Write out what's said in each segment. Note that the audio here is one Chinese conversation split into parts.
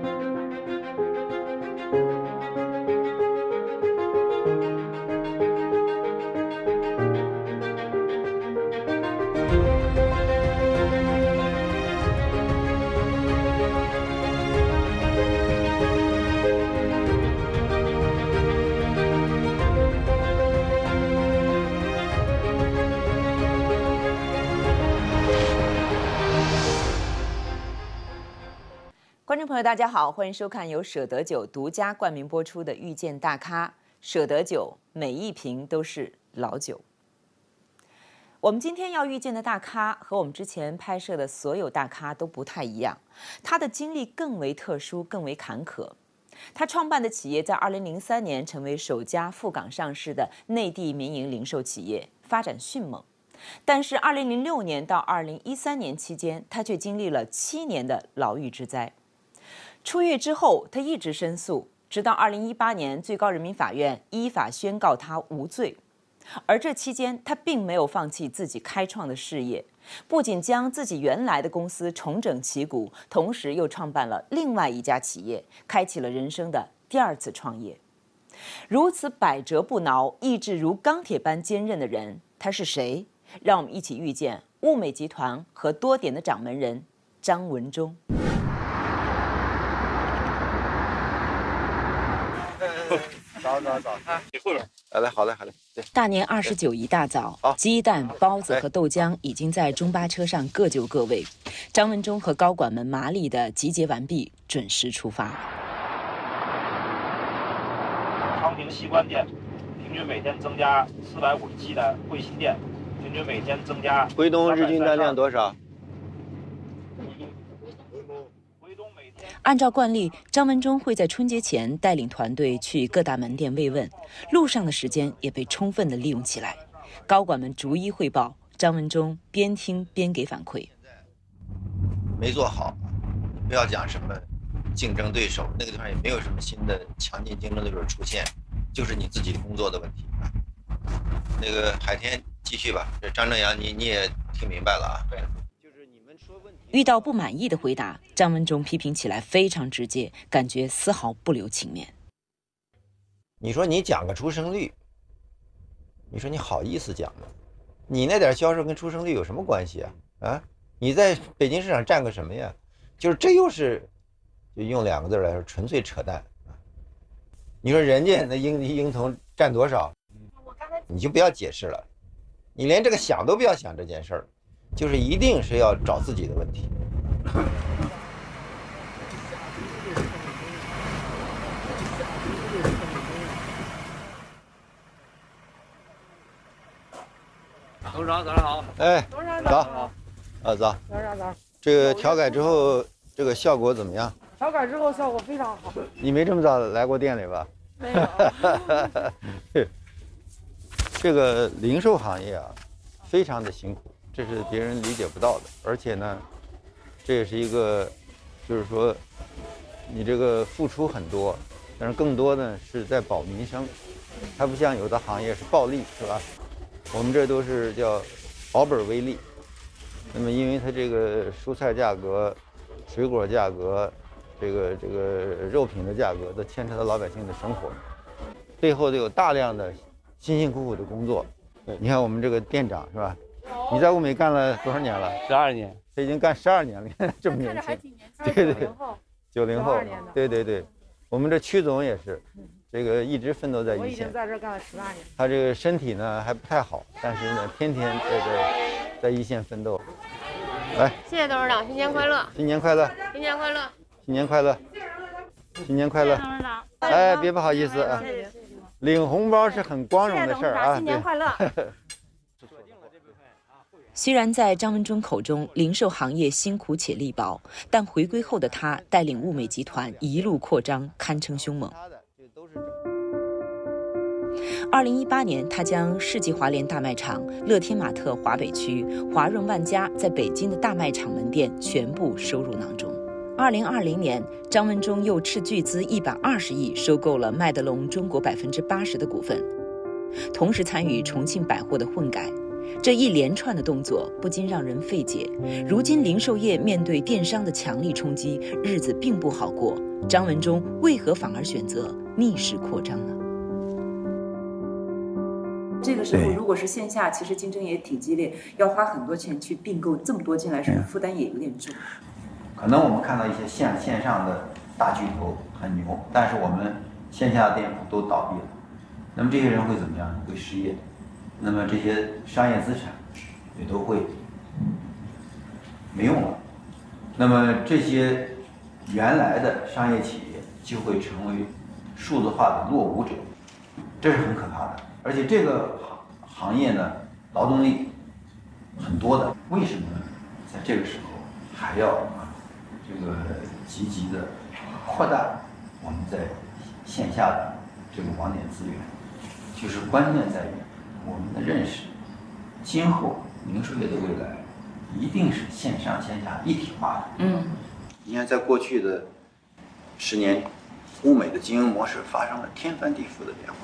观大家好，欢迎收看由舍得酒独家冠名播出的《遇见大咖》。舍得酒每一瓶都是老酒。我们今天要遇见的大咖和我们之前拍摄的所有大咖都不太一样，他的经历更为特殊，更为坎坷。他创办的企业在2003年成为首家赴港上市的内地民营零售企业，发展迅猛。但是2006年到2013年期间，他却经历了七年的牢狱之灾。出狱之后，他一直申诉，直到二零一八年，最高人民法院依法宣告他无罪。而这期间，他并没有放弃自己开创的事业，不仅将自己原来的公司重整旗鼓，同时又创办了另外一家企业，开启了人生的第二次创业。如此百折不挠、意志如钢铁般坚韧的人，他是谁？让我们一起遇见物美集团和多点的掌门人张文忠。早早早，你后边。来来，好嘞好嘞。对，大年二十九一大早，鸡蛋、包子和豆浆已经在中巴车上各就各位。张文忠和高管们麻利的集结完毕，准时出发。昌平西关店平均每天增加四百五十七单，汇新店平均每天增加。回东日均单量多少？按照惯例，张文忠会在春节前带领团队去各大门店慰问，路上的时间也被充分的利用起来。高管们逐一汇报，张文忠边听边给反馈。没做好，不要讲什么竞争对手，那个地方也没有什么新的强劲竞争对手出现，就是你自己工作的问题。那个海天继续吧，这张正阳你你也听明白了啊？对。遇到不满意的回答，张文忠批评起来非常直接，感觉丝毫不留情面。你说你讲个出生率，你说你好意思讲吗？你那点销售跟出生率有什么关系啊？啊，你在北京市场占个什么呀？就是这又是，就用两个字来说，纯粹扯淡！你说人家那婴婴童占多少？你就不要解释了，你连这个想都不要想这件事儿。就是一定是要找自己的问题。董事长早上好。哎，早。啊早。早早早。这个调改之后，这个效果怎么样？调改之后效果非常好。你没这么早来过店里吧？没有。这个零售行业啊，非常的辛苦。这是别人理解不到的，而且呢，这也是一个，就是说，你这个付出很多，但是更多呢是在保民生，它不像有的行业是暴利，是吧？我们这都是叫保本微利。那么，因为它这个蔬菜价格、水果价格、这个这个肉品的价格，都牵扯到老百姓的生活，背后都有大量的辛辛苦苦的工作。你看我们这个店长是吧？你在物美干了多少年了？十二年，他已经干十二年了，这么年轻，对对对，九零后，对对对，我们这曲总也是，这个一直奋斗在一线。我已经在这干了十二年。他这个身体呢还不太好，但是呢天天在这在一线奋斗。来，谢谢董事长，新年快乐！新年快乐！新年快乐！新年快乐！新年快乐！董事长，哎，别不好意思啊，领红包是很光荣的事儿啊。新年快乐！虽然在张文忠口中，零售行业辛苦且力薄，但回归后的他带领物美集团一路扩张，堪称凶猛。二零一八年，他将世纪华联大卖场、乐天玛特华北区、华润万家在北京的大卖场门店全部收入囊中。二零二零年，张文忠又斥巨资一百二十亿收购了麦德龙中国百分之八十的股份，同时参与重庆百货的混改。这一连串的动作不禁让人费解。如今零售业面对电商的强力冲击，日子并不好过。张文中为何反而选择逆势扩张呢？这个时候，如果是线下，其实竞争也挺激烈，要花很多钱去并购这么多进来，是不是负担也有点重？可能我们看到一些线线上的大巨头很牛，但是我们线下的店铺都倒闭了，那么这些人会怎么样？会失业，那么这些商业资产也都会没用了，那么这些原来的商业企业就会成为数字化的落伍者，这是很可怕的。而且这个行行业呢，劳动力很多的，为什么在这个时候还要这个积极的扩大我们在线下的这个网点资源？就是关键在于我们的认识，今后零售业的未来一定是线上线下一体化的。嗯，你看，在过去的十年，物美的经营模式发生了天翻地覆的变化。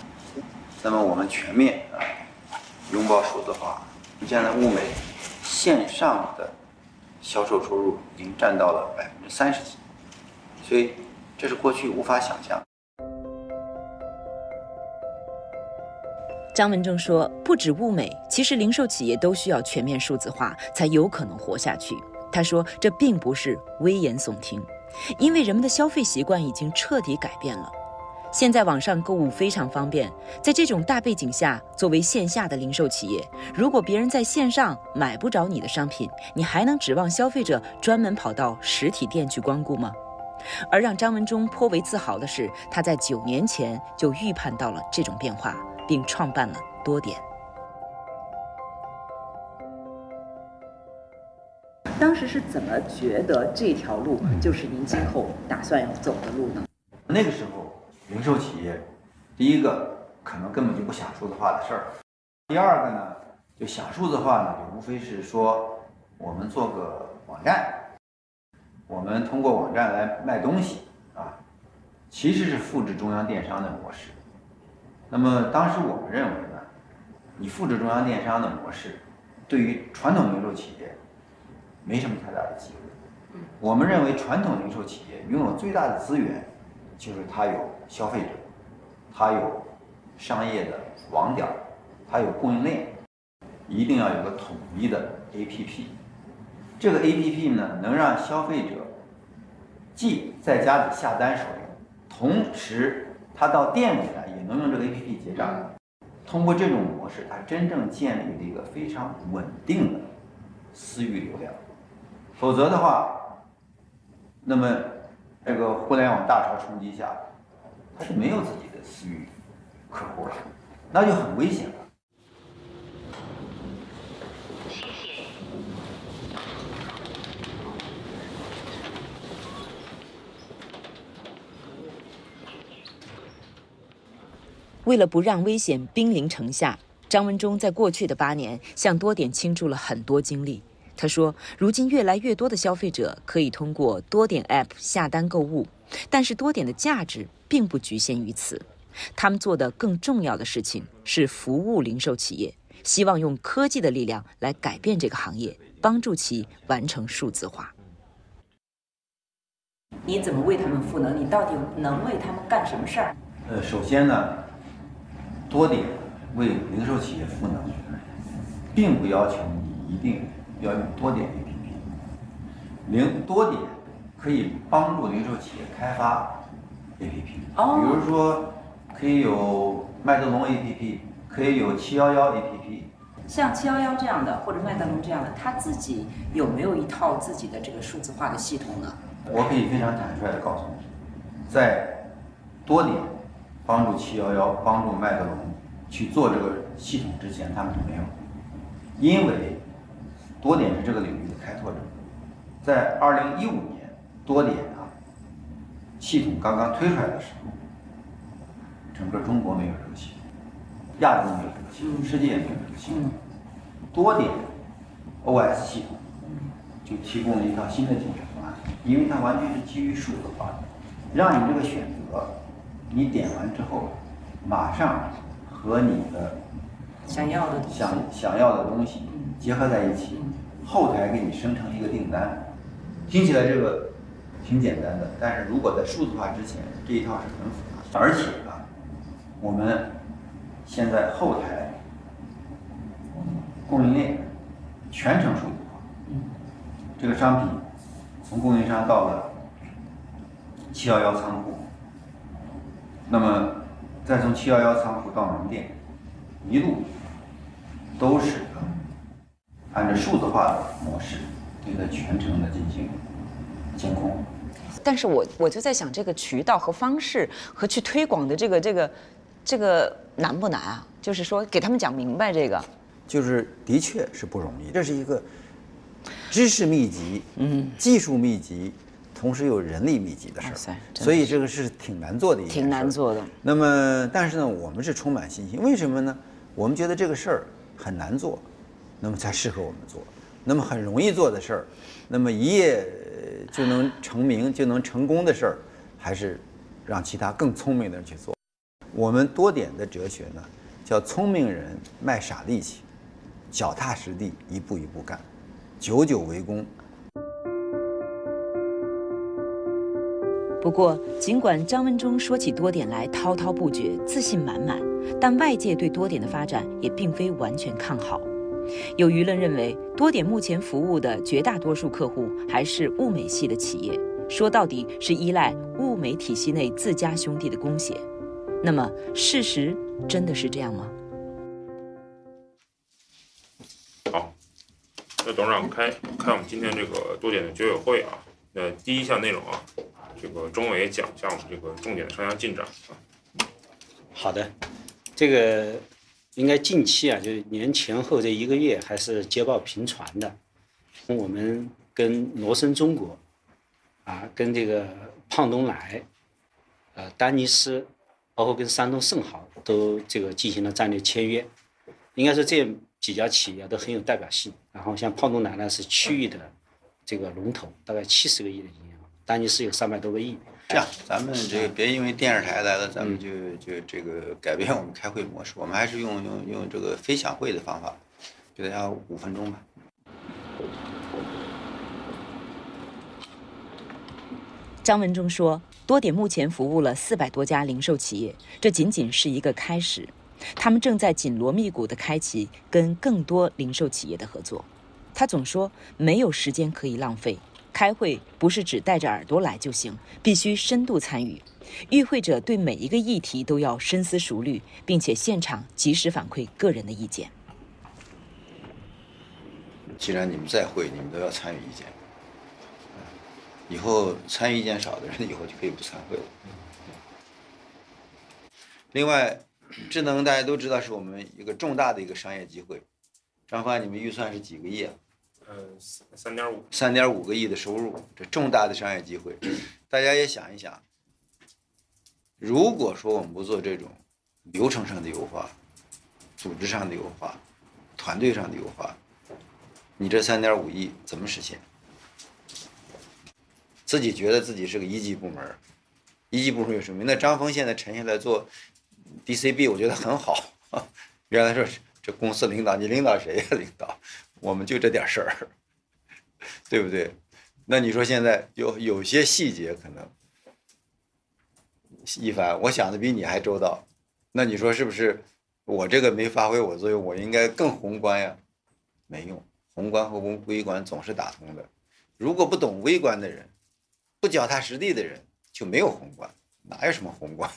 那么，我们全面啊拥抱数字化，现在物美线上的销售收入已经占到了百分之三十几，所以这是过去无法想象。张文正说：“不止物美，其实零售企业都需要全面数字化，才有可能活下去。”他说：“这并不是危言耸听，因为人们的消费习惯已经彻底改变了。现在网上购物非常方便，在这种大背景下，作为线下的零售企业，如果别人在线上买不着你的商品，你还能指望消费者专门跑到实体店去光顾吗？”而让张文中颇为自豪的是，他在九年前就预判到了这种变化。并创办了多点。当时是怎么觉得这条路就是您今后打算要走的路呢？那个时候，零售企业，第一个可能根本就不想数字化的事儿，第二个呢，就想数字化呢，就无非是说我们做个网站，我们通过网站来卖东西啊，其实是复制中央电商的模式。那么当时我们认为呢，你复制中央电商的模式，对于传统零售企业没什么太大的机会。我们认为传统零售企业拥有最大的资源，就是它有消费者，它有商业的网点，它有供应链，一定要有个统一的 APP。这个 APP 呢，能让消费者既在家里下单手用，同时他到店里来。能用这个 APP 结账，通过这种模式，它真正建立了一个非常稳定的私域流量。否则的话，那么这个互联网大潮冲击下，它是没有自己的私域客户了，那就很危险了。为了不让危险兵临城下，张文中在过去的八年向多点倾注了很多精力。他说：“如今越来越多的消费者可以通过多点 App 下单购物，但是多点的价值并不局限于此。他们做的更重要的事情是服务零售企业，希望用科技的力量来改变这个行业，帮助其完成数字化。”你怎么为他们赋能？你到底能为他们干什么事儿？呃，首先呢。多点为零售企业赋能，并不要求你一定要用多点 APP。零多点可以帮助零售企业开发 APP，比如说可以有麦德龙 APP，可以有七幺幺 APP。像七幺幺这样的，或者麦德龙这样的，他自己有没有一套自己的这个数字化的系统呢？我可以非常坦率的告诉你，在多点。帮助七幺幺、帮助麦德龙去做这个系统之前，他们没有，因为多点是这个领域的开拓者。在二零一五年，多点啊系统刚刚推出来的时候，整个中国没有这个系统，亚洲没有这个系统，世界也没有这个系统。多点 OS 系统就提供了一套新的解决方案，因为它完全是基于数字化的，让你这个选择。你点完之后，马上和你的想要的想想要的东西结合在一起，后台给你生成一个订单。听起来这个挺简单的，但是如果在数字化之前，这一套是很复杂的。而且啊，我们现在后台供应链全程数字化，这个商品从供应商到了七幺幺仓库，那么再从七幺幺仓库到门店，一路都是按照数字化的模式对它全程的进行监控。但是我我就在想，这个渠道和方式和去推广的这个这个这个难不难啊？就是说给他们讲明白这个，就是的确是不容易，这是一个知识密集、嗯，技术密集，同时又人力密集的事儿，所以这个是挺难做的一件事儿挺难做的。那么，但是呢，我们是充满信心，为什么呢？我们觉得这个事儿很难做，那么才适合我们做。那么很容易做的事儿，那么一夜呃就能成名、就能成功的事儿，还是让其他更聪明的人去做。我们多点的哲学呢，叫聪明人卖傻力气，脚踏实地，一步一步干，久久为功。不过，尽管张文中说起多点来滔滔不绝、自信满满，但外界对多点的发展也并非完全看好。有舆论认为，多点目前服务的绝大多数客户还是物美系的企业，说到底是依赖物美体系内自家兄弟的供血。那么，事实真的是这样吗？好，那董事长开开我们今天这个多点的居委会啊。呃，第一项内容啊，这个中伟讲一下我们这个重点的商家进展啊。好的，这个应该近期啊，就是年前后这一个月还是捷报频传的。我们跟罗森中国啊，跟这个胖东来、呃丹尼斯，包括跟山东盛豪都这个进行了战略签约。应该说这几家企业都很有代表性。然后像胖东来呢是区域的这个龙头，大概七十个亿的营业额，丹尼斯有三百多个亿。这样，咱们这个别因为电视台来了，咱们就就这个改变我们开会模式，我们还是用用用这个分享会的方法，给大家五分钟吧。张文中说，多点目前服务了四百多家零售企业，这仅仅是一个开始，他们正在紧锣密鼓地开启跟更多零售企业的合作。他总说没有时间可以浪费，开会不是只带着耳朵来就行，必须深度参与。与会者对每一个议题都要深思熟虑，并且现场及时反馈个人的意见。既然你们在会，你们都要参与意见。以后参与意见少的人，以后就可以不参会了。另外，智能大家都知道是我们一个重大的一个商业机会。张帆，你们预算是几个亿啊？呃，三点五，三点五个亿的收入，这重大的商业机会，大家也想一想，如果说我们不做这种流程上的优化、组织上的优化、团队上的优化，你这三点五亿怎么实现？自己觉得自己是个一级部门，一级部门有什么？那张峰现在沉下来做 DCB，我觉得很好。原来说这公司领导，你领导谁呀？领导，我们就这点事儿，对不对？那你说现在有有些细节可能，一凡，我想的比你还周到，那你说是不是？我这个没发挥我作用，我应该更宏观呀？没用，宏观和微微观总是打通的。如果不懂微观的人，不脚踏实地的人，就没有宏观，哪有什么宏观？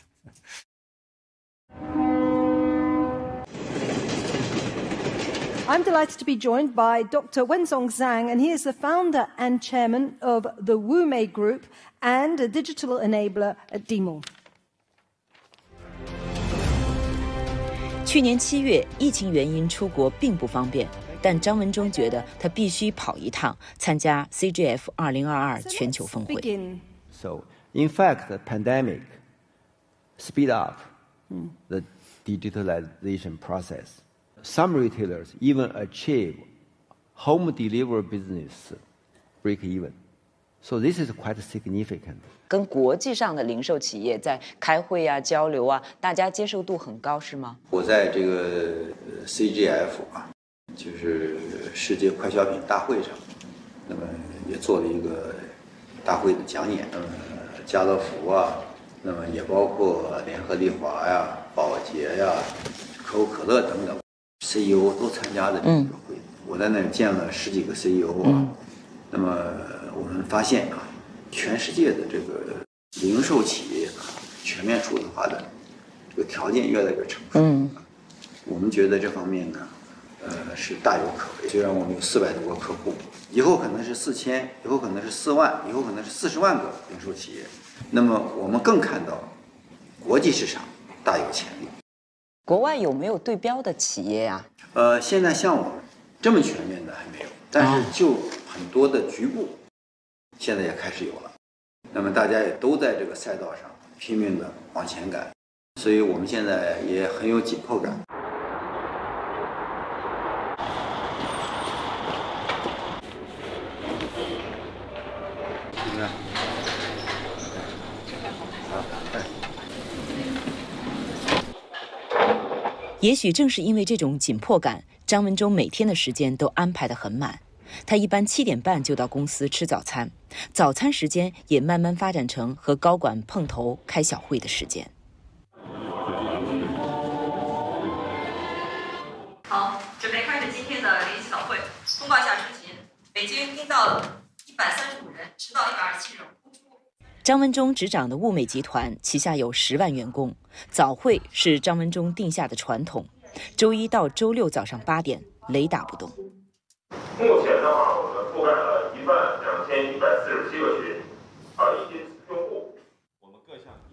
I'm delighted to be joined by Dr. Wenzong Zhang, and he is the founder and chairman of the Wumei Group and a digital enabler at Dmall. 去年七月，疫情原因出国并不方便，但张文中觉得他必须跑一趟，参加 CGF 二零二二全球峰会。 Begin. So, in fact, the pandemic speed up the digitalization process. Some retailers even achieve home delivery business break even. So this is quite significant. 跟国际上的零售企业在开会啊、交流啊，大家接受度很高，是吗？我在这个呃 CGF 啊，就是世界快消品大会上，那么也做了一个大会的讲演。那么家乐福啊，那么也包括联合利华呀、宝洁呀、可口可乐等等 CEO 都参加的这个会。我在那儿见了十几个 CEO 啊。那么我们发现啊，全世界的这个零售企业啊，全面数字化的这个条件越来越成熟。嗯，我们觉得这方面呢，呃，是大有可为。虽然我们有四百多个客户，以后可能是四千，以后可能是四万，以后可能是四十万个零售企业。那么我们更看到国际市场大有潜力。国外有没有对标的企业呀、呃，现在像我们这么全面的还没有，但是就很多的局部，现在也开始有了。那么大家也都在这个赛道上拼命的往前赶，所以我们现在也很有紧迫感。也许正是因为这种紧迫感，张文忠每天的时间都安排得很满。他一般七点半就到公司吃早餐，早餐时间也慢慢发展成和高管碰头、开小会的时间。好，准备开始今天的联席早会。通报一下执勤：北京应到一百三十五人，迟到一百二十七人。张文中执掌的物美集团旗下有十万员工，早会是张文中定下的传统，周一到周六早上八点雷打不动。目前的话，我们覆盖一万两千一百四十七个群，啊，以及用户。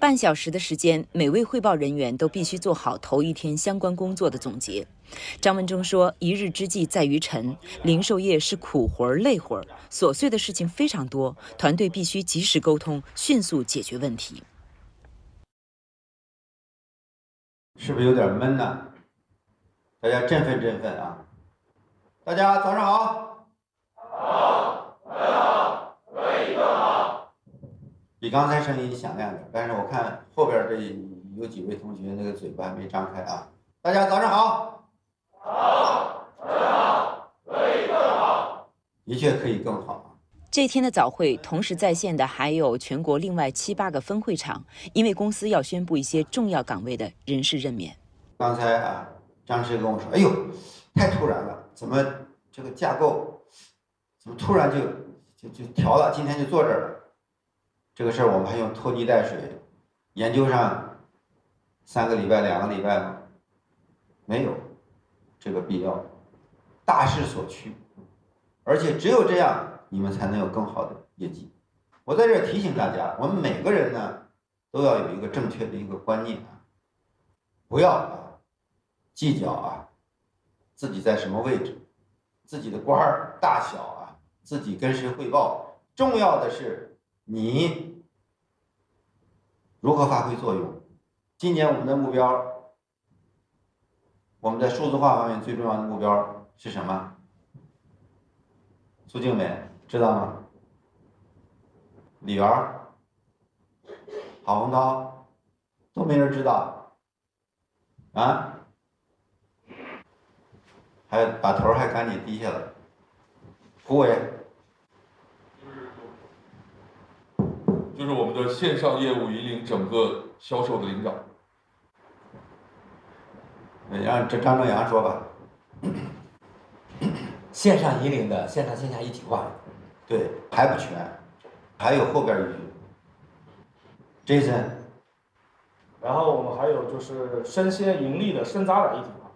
半小时的时间，每位汇报人员都必须做好头一天相关工作的总结。张文中说：“一日之计在于晨，零售业是苦活儿累活儿，琐碎的事情非常多，团队必须及时沟通，迅速解决问题。是不是有点闷呢？大家振奋振奋啊！大家早上好。好，大家好，可以更好。比刚才声音响亮点，但是我看后边这有几位同学那个嘴巴还没张开啊。大家早上好。好，大家好，可以更好。的确可以更好。”这天的早会同时在线的还有全国另外七八个分会场，因为公司要宣布一些重要岗位的人事任免。刚才啊，张师跟我说：“哎呦，太突然了，怎么这个架构怎么突然就就就调了？今天就坐这儿了。这个事儿我们还用拖泥带水研究上三个礼拜、两个礼拜吗？没有这个必要，大势所趋，而且只有这样。”你们才能有更好的业绩。我在这提醒大家，我们每个人呢，都要有一个正确的一个观念啊，不要啊计较啊自己在什么位置，自己的官儿大小啊，自己跟谁汇报。重要的是你如何发挥作用。今年我们的目标，我们在数字化方面最重要的目标是什么？苏静美。知道吗？李媛、郝洪涛都没人知道，啊？还把头还赶紧低下来。胡伟，就是我们的线上业务引领整个销售的领导。让这张正阳说吧。线上引领的线上线下一体化。对，还不全，还有后边一句。Jason，然后我们还有就是生鲜盈利的深扎的一体化。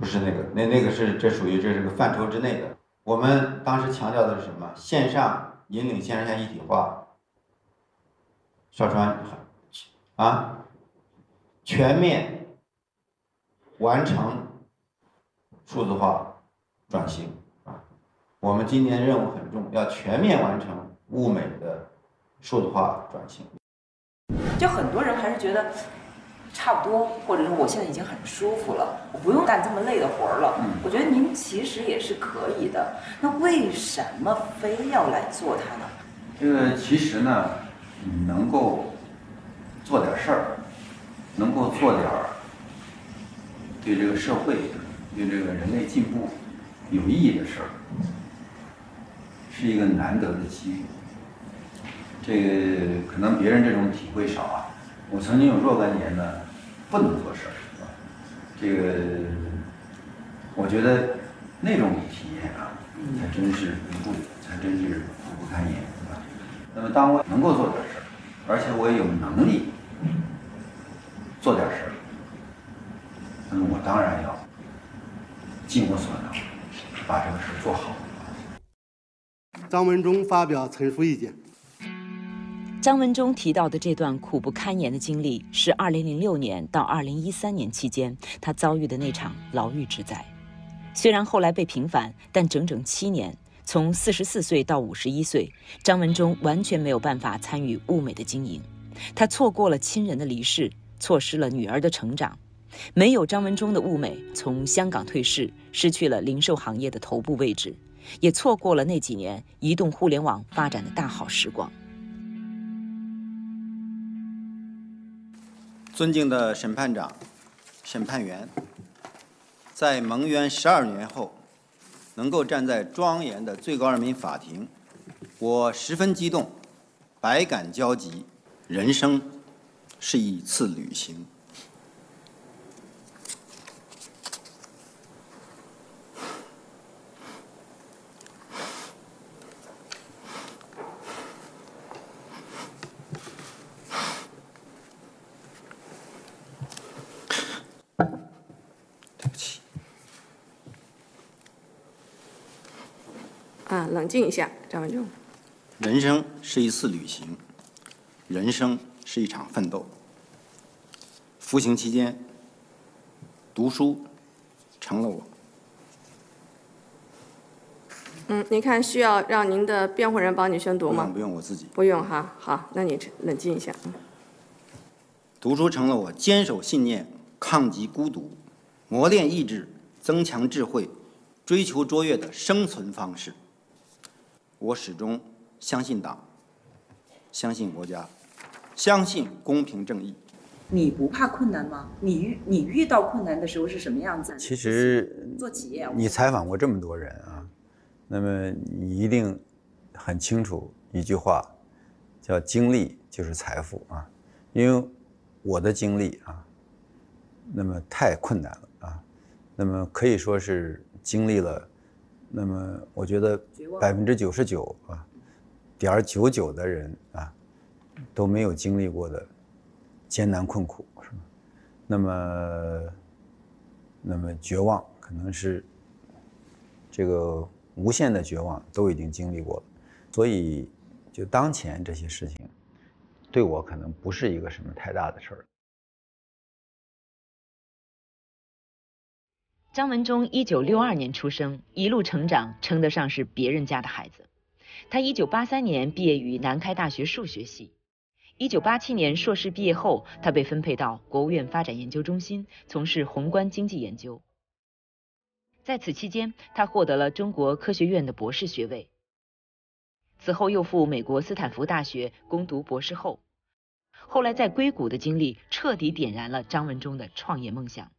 不是那个，那那个是这属于这是个范畴之内的。我们当时强调的是什么？线上引领线上线下一体化。邵川，啊，全面完成数字化转型啊。我们今年任务很重，要全面完成物美的数字化转型。就很多人还是觉得差不多，或者说我现在已经很舒服了，我不用干这么累的活儿了。嗯我觉得您其实也是可以的，那为什么非要来做它呢？这个其实呢，你能够做点事儿，能够做点儿对这个社会对这个人类进步有意义的事儿，是一个难得的机遇。这个可能别人这种体会少啊。我曾经有若干年呢不能做事儿，这个我觉得那种体验啊，才真是无助，才真是苦不堪言？那么当我能够做点事儿，而且我也有能力做点事儿，那么我当然要尽我所能，把这个事儿做好。张文中发表陈述意见。张文中提到的这段苦不堪言的经历，是2006年到2013年期间他遭遇的那场牢狱之灾。虽然后来被平反，但整整七年，从44岁到51岁，张文中完全没有办法参与物美的经营。他错过了亲人的离世，错失了女儿的成长。没有张文中的物美，从香港退市，失去了零售行业的头部位置，也错过了那几年移动互联网发展的大好时光。尊敬的审判长、审判员，在蒙冤十二年后，能够站在庄严的最高人民法庭，我十分激动，百感交集。人生是一次旅行。啊，冷静一下，张文中。人生是一次旅行，人生是一场奋斗。服刑期间，读书成了我。嗯，您看需要让您的辩护人帮你宣读吗？不用，我自己。不用哈，好，那你冷静一下。读书成了我坚守信念、抗击孤独、磨练意志、增强智慧、追求卓越的生存方式。我始终相信党，相信国家，相信公平正义。你不怕困难吗？你遇你遇到困难的时候是什么样子？其实做企业，你采访过这么多人啊，那么你一定很清楚一句话，叫“经历就是财富”啊。因为我的经历啊，那么太困难了啊，那么可以说是经历了。那么，我觉得百分之九十九啊，点九九的人啊，都没有经历过的艰难困苦，是吧？那么，那么绝望，可能是这个无限的绝望，都已经经历过了。所以，就当前这些事情，对我可能不是一个什么太大的事儿。张文中一九六二年出生，一路成长，称得上是别人家的孩子。他一九八三年毕业于南开大学数学系，一九八七年硕士毕业后，他被分配到国务院发展研究中心从事宏观经济研究。在此期间，他获得了中国科学院的博士学位。此后又赴美国斯坦福大学攻读博士后。后来在硅谷的经历彻底点燃了张文中的创业梦想。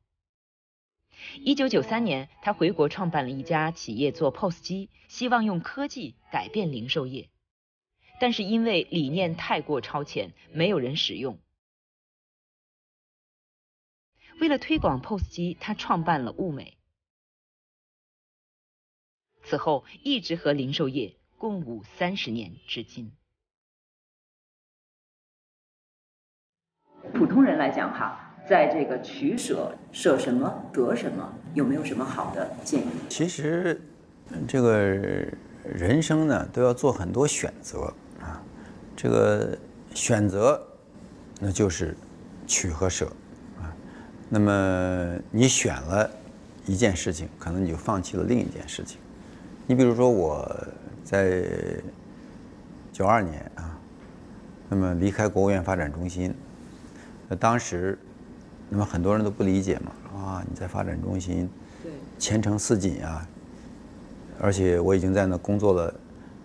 一九九三年，他回国创办了一家企业做 POS 机，希望用科技改变零售业。但是因为理念太过超前，没有人使用。为了推广 POS 机，他创办了物美。此后一直和零售业共舞三十年，至今。普通人来讲，哈。在这个取舍，舍什么得什么，有没有什么好的建议？其实，这个人生呢，都要做很多选择啊。这个选择，那就是取和舍啊。那么你选了一件事情，可能你就放弃了另一件事情。你比如说我在九二年啊，那么离开国务院发展中心，那当时。那么很多人都不理解嘛，啊，你在发展中心，对，前程似锦啊，而且我已经在那工作了，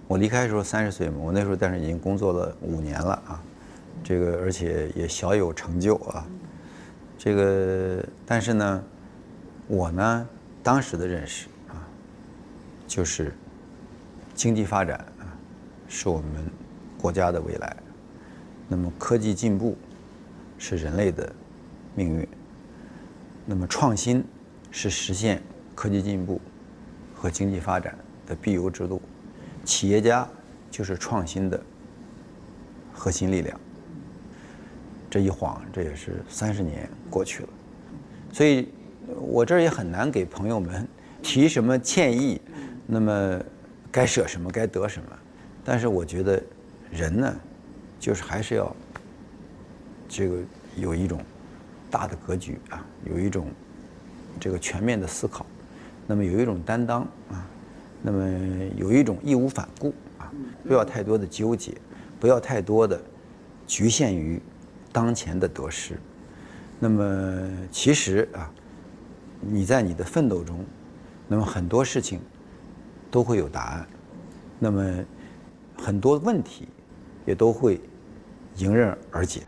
我离开的时候三十岁嘛，我那时候但是已经工作了五年了啊，这个而且也小有成就啊，这个但是呢，我呢当时的认识啊，就是经济发展啊，是我们国家的未来。那么科技进步是人类的命运。那么创新是实现科技进步和经济发展的必由之路。企业家就是创新的核心力量。这一晃，这也是三十年过去了，所以我这儿也很难给朋友们提什么歉意。那么该舍什么，该得什么。但是我觉得人呢，就是还是要这个有一种大的格局啊，有一种这个全面的思考，那么有一种担当啊，那么有一种义无反顾啊，不要太多的纠结，不要太多的局限于当前的得失。那么其实啊，你在你的奋斗中，那么很多事情都会有答案，那么很多问题也都会迎刃而解。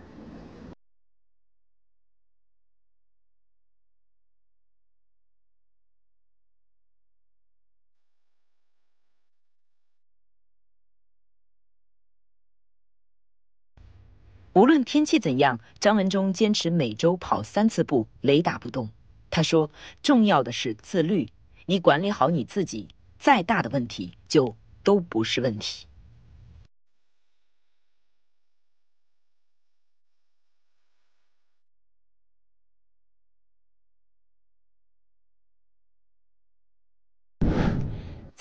论天气怎样，张文中坚持每周跑三次步，雷打不动。他说：“重要的是自律，你管理好你自己，再大的问题就都不是问题。”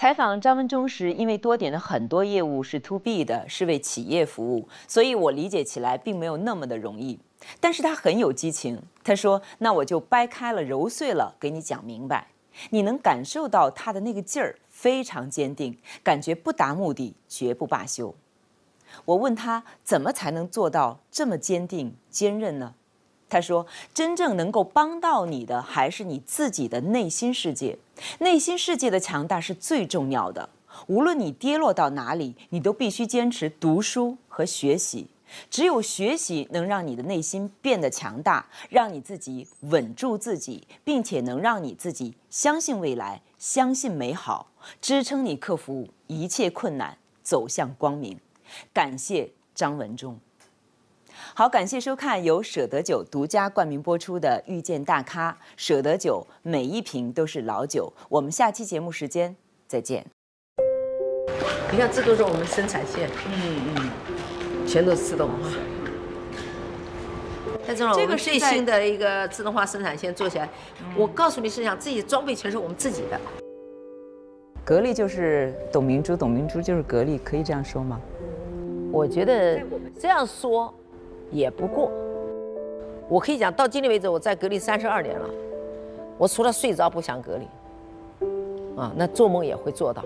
采访张文中时，因为多点的很多业务是 to B 的，是为企业服务，所以我理解起来并没有那么的容易。但是他很有激情，他说：“那我就掰开了揉碎了给你讲明白。”你能感受到他的那个劲儿非常坚定，感觉不达目的绝不罢休。我问他怎么才能做到这么坚定坚韧呢？他说：“真正能够帮到你的，还是你自己的内心世界。内心世界的强大是最重要的。无论你跌落到哪里，你都必须坚持读书和学习。只有学习能让你的内心变得强大，让你自己稳住自己，并且能让你自己相信未来，相信美好，支撑你克服一切困难，走向光明。”感谢张文中。好，感谢收看由舍得酒独家冠名播出的《遇见大咖》，舍得酒每一瓶都是老酒。我们下期节目时间再见。你看，这都是我们生产线，嗯嗯，全都是自动化。但是呢，我们最新的一个自动化生产线做起来，我告诉你，是想自己装备全是我们自己的。格力就是董明珠，董明珠就是格力，可以这样说吗？我觉得这样说。也不过，我可以讲到今天为止，我在隔离三十二年了，我除了睡着不想隔离，啊，那做梦也会做到。